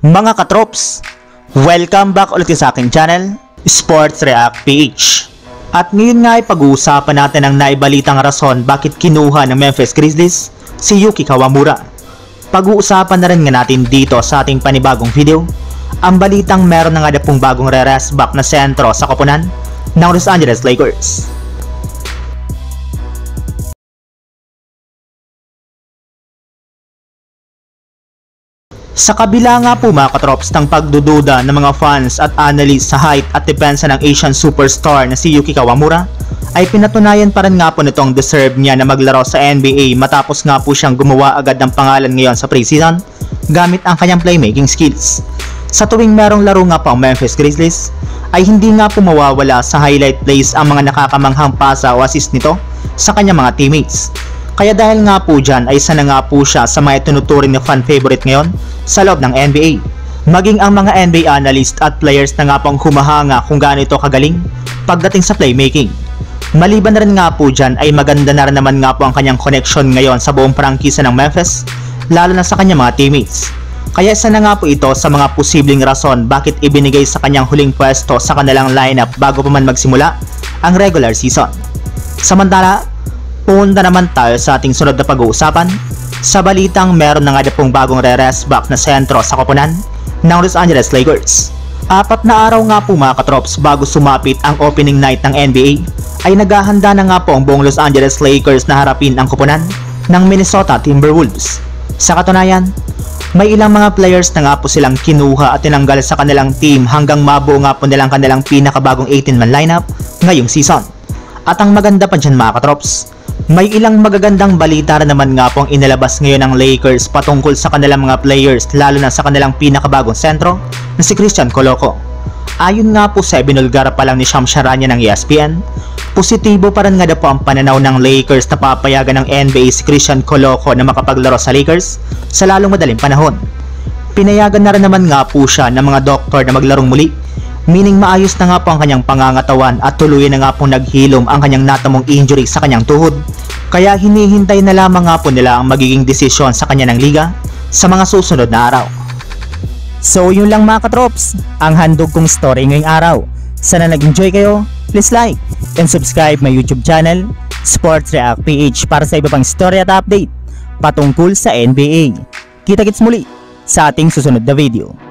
Mga katrops, welcome back ulit sa aking channel, Sports React PH. At ngayon nga ay pag-uusapan natin ang naibalitang rason bakit kinuha ng Memphis Grizzlies si Yuki Kawamura. Pag-uusapan na rin nga natin dito sa ating panibagong video, ang balitang meron na nga na bagong re-rest back na sentro sa koponan ng Los Angeles Lakers. Sa kabila nga po mga katrops ng pagdududa ng mga fans at analysts sa height at depensa ng Asian superstar na si Yuki Kawamura, ay pinatunayan pa rin nga po nitong deserve niya na maglaro sa NBA matapos nga po siyang gumawa agad ng pangalan ngayon sa preseason gamit ang kanyang playmaking skills. Sa tuwing merong laro nga po Memphis Grizzlies, ay hindi nga po mawawala sa highlight plays ang mga nakakamanghang pasa o assist nito sa kanyang mga teammates. Kaya dahil nga po dyan ay isa na nga po siya sa mga tinuturing na fan favorite ngayon sa loob ng NBA. Maging ang mga NBA analyst at players na nga pong humahanga kung gaano ito kagaling pagdating sa playmaking. Maliban na rin nga po dyan ay maganda na rin naman nga po ang kanyang connection ngayon sa buong prangkisa ng Memphis lalo na sa kanyang mga teammates. Kaya isa na nga po ito sa mga posibleng rason bakit ibinigay sa kanyang huling pwesto sa kanilang lineup bago pa man magsimula ang regular season. Samantala, Punta naman tayo sa ating sunod na pag-uusapan. Sa balitang meron na nga pong bagong re-rest back na sentro sa koponan ng Los Angeles Lakers. Apat na araw nga po mga katrops bago sumapit ang opening night ng NBA ay naghahanda na nga po ang buong Los Angeles Lakers na harapin ang koponan ng Minnesota Timberwolves. Sa katunayan, may ilang mga players na nga po silang kinuha at tinanggal sa kanilang team hanggang mabuo nga po nilang kanilang pinakabagong 18-man lineup ngayong season. At ang maganda pa dyan mga katrops, may ilang magagandang balita na naman nga po ang inilabas ngayon ng Lakers patungkol sa kanilang mga players lalo na sa kanilang pinakabagong sentro na si Christian Coloco. Ayon nga po sa binulgar pa lang ni Sham Sharanya ng ESPN, positibo pa rin nga na po ang pananaw ng Lakers na papayagan ng NBA si Christian Coloco na makapaglaro sa Lakers sa lalong madaling panahon. Pinayagan na rin naman nga po siya ng mga doktor na maglarong muli meaning maayos na nga po ang kanyang pangangatawan at tuluyan na nga po naghilom ang kanyang natamong injury sa kanyang tuhod. Kaya hinihintay na lamang nga po nila ang magiging desisyon sa kanya ng liga sa mga susunod na araw. So yun lang mga katrops, ang handog kong story ngayong araw. Sana nag-enjoy kayo, please like and subscribe my YouTube channel, Sports React PH para sa iba pang story at update patungkol sa NBA. Kita-kits muli sa ating susunod na video.